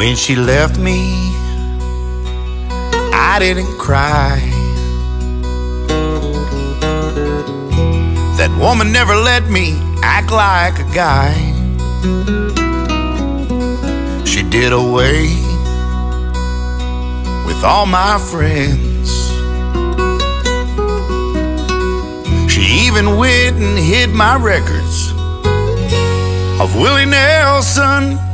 When she left me, I didn't cry. That woman never let me act like a guy. She did away with all my friends. She even went and hid my records of Willie Nelson.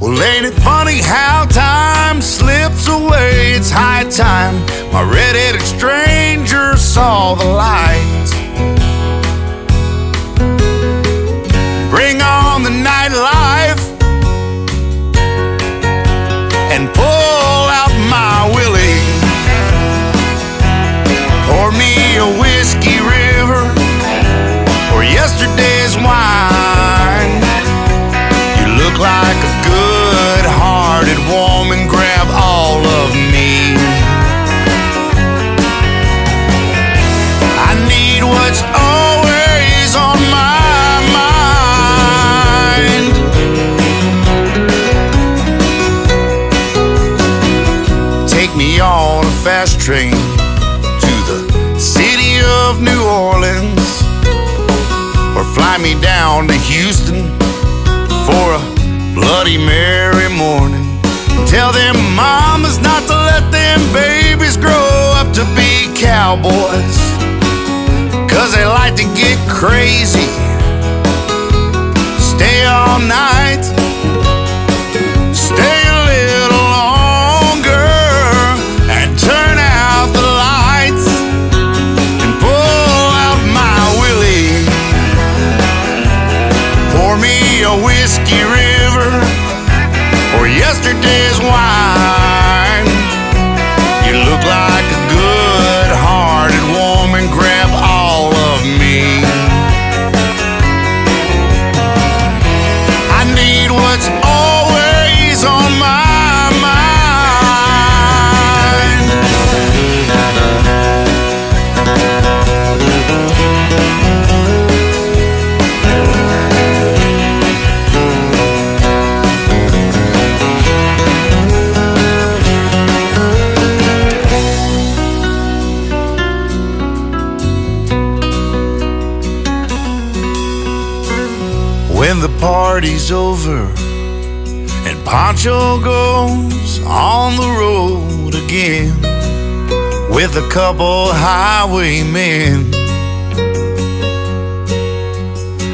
Well, ain't it funny how time slips away? It's high time my red-headed stranger fast train to the city of New Orleans, or fly me down to Houston for a Bloody Mary morning. Tell them mamas not to let them babies grow up to be cowboys. Cause they like to get crazy. Stay all night. The party's over and Pancho goes on the road again with a couple highwaymen.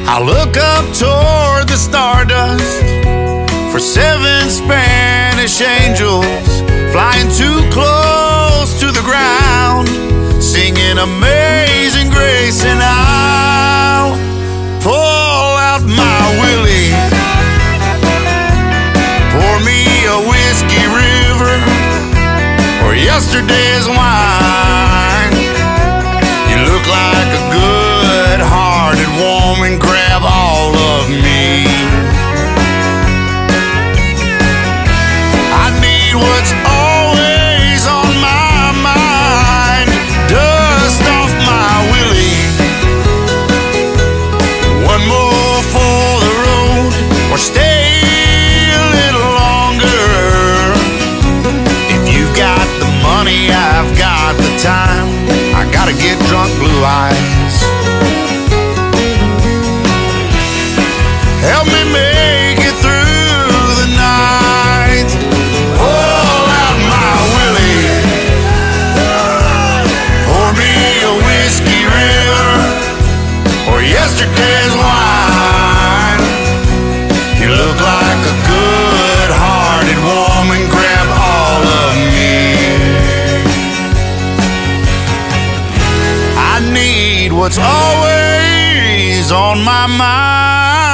I look up toward the stardust for seven Spanish angels flying too close to the ground, singing Amazing yesterday's wine. You look like a good hearted woman. Grab yesterday's wine. You look like a good hearted woman. Grab all of me. I need what's always on my mind.